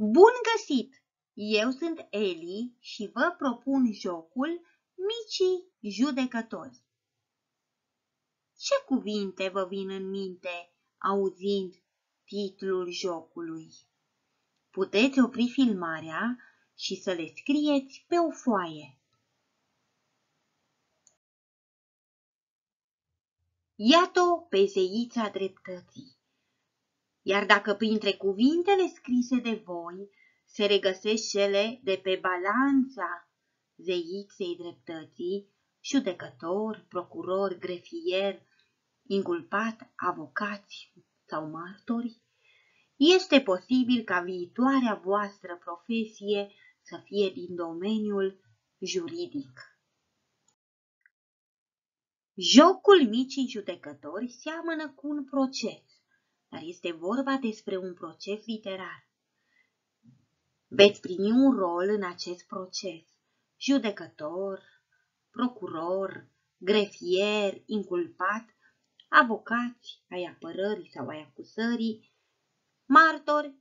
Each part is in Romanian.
Bun găsit! Eu sunt Eli și vă propun jocul Micii Judecători. Ce cuvinte vă vin în minte auzind titlul jocului? Puteți opri filmarea și să le scrieți pe o foaie. Iată pe zeița dreptății. Iar dacă printre cuvintele scrise de voi se regăsesc cele de pe balanța zeiței dreptății, judecător, procuror, grefier, inculpat, avocați sau martori, este posibil ca viitoarea voastră profesie să fie din domeniul juridic. Jocul micii judecători seamănă cu un proces, dar este vorba despre un proces literar. Veți primi un rol în acest proces, judecător, procuror, grefier, inculpat, avocați ai apărării sau ai acuzării, martori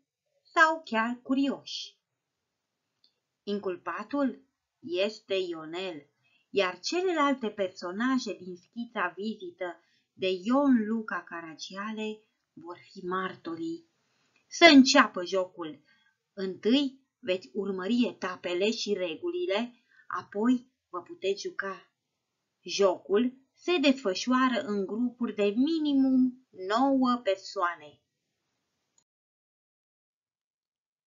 sau chiar curioși. Inculpatul este Ionel, iar celelalte personaje din schița vizită de Ion Luca Caragiale vor fi martorii. Să înceapă jocul. Întâi veți urmări etapele și regulile, apoi vă puteți juca. Jocul se desfășoară în grupuri de minimum 9 persoane.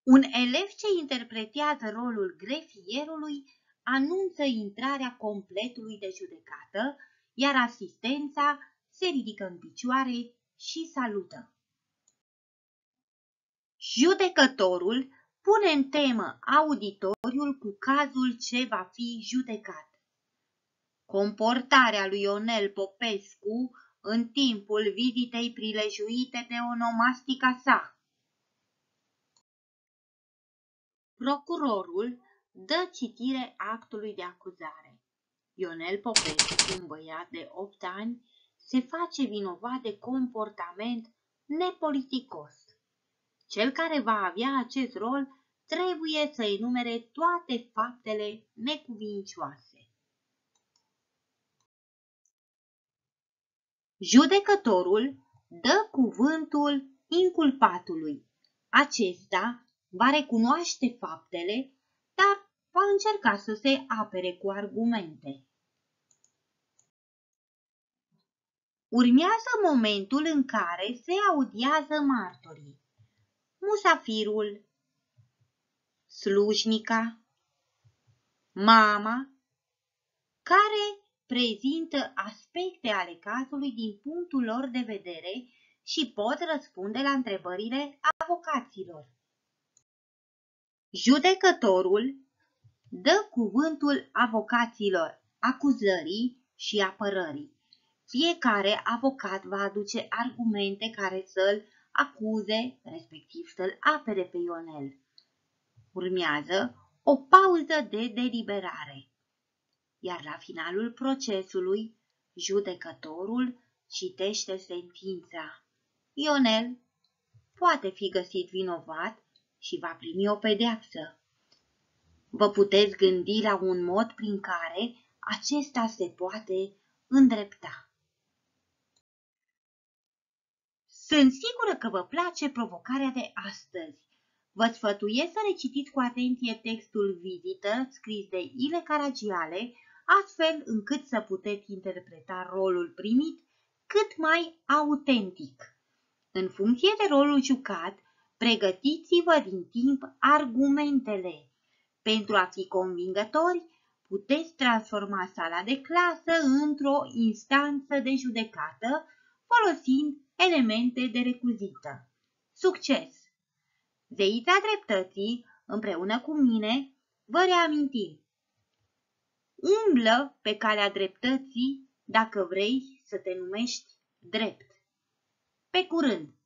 Un elev ce interpretează rolul grefierului anunță intrarea completului de judecată, iar asistența se ridică în picioare și salută. Judecătorul pune în temă auditoriul cu cazul ce va fi judecat. Comportarea lui Ionel Popescu în timpul vizitei prilejuite de onomastica sa. Procurorul dă citire actului de acuzare. Ionel Popescu, un băiat de 8 ani, se face vinovat de comportament nepoliticos. Cel care va avea acest rol trebuie să enumere toate faptele necuvincioase. Judecătorul dă cuvântul inculpatului. Acesta va recunoaște faptele, dar va încerca să se apere cu argumente. Urmează momentul în care se audiază martorii. Musafirul, slujnica, mama, care prezintă aspecte ale cazului din punctul lor de vedere și pot răspunde la întrebările avocaților. Judecătorul dă cuvântul avocaților acuzării și apărării. Fiecare avocat va aduce argumente care să-l acuze, respectiv să-l apere pe Ionel. Urmează o pauză de deliberare, iar la finalul procesului, judecătorul citește sentința. Ionel poate fi găsit vinovat și va primi o pedeapsă. Vă puteți gândi la un mod prin care acesta se poate îndrepta. Sunt sigură că vă place provocarea de astăzi. Vă sfătuiesc să recitiți cu atenție textul vizită scris de Ile Caragiale, astfel încât să puteți interpreta rolul primit cât mai autentic. În funcție de rolul jucat, pregătiți-vă din timp argumentele. Pentru a fi convingători, puteți transforma sala de clasă într-o instanță de judecată folosind elemente de recuzită. Succes! Zeița dreptății, împreună cu mine, vă reamintim. Umblă pe calea dreptății dacă vrei să te numești drept. Pe curând!